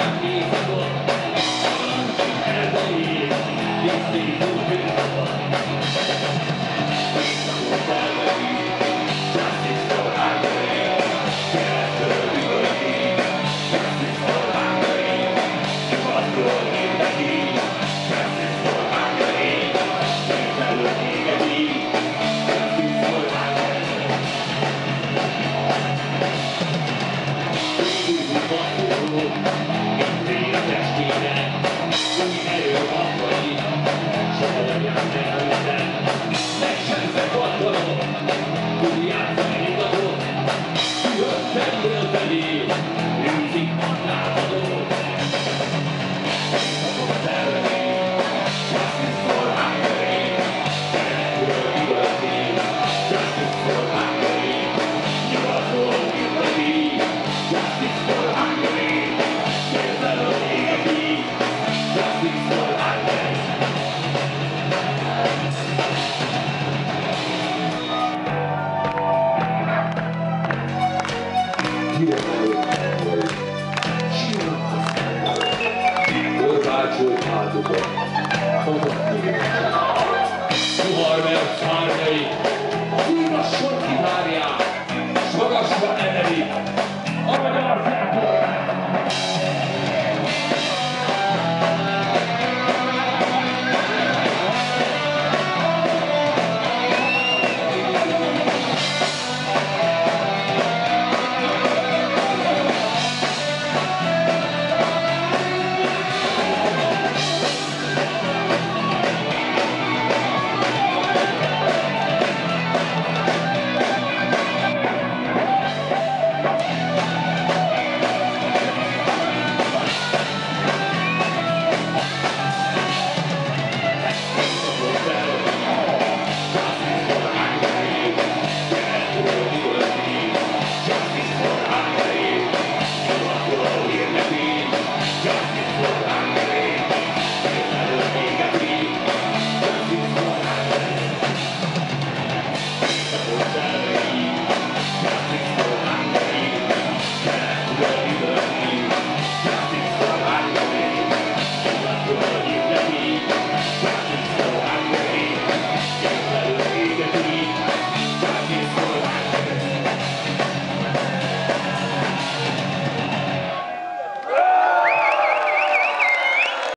Thank you. Thank. Orbácsot áldozat, hazatérés.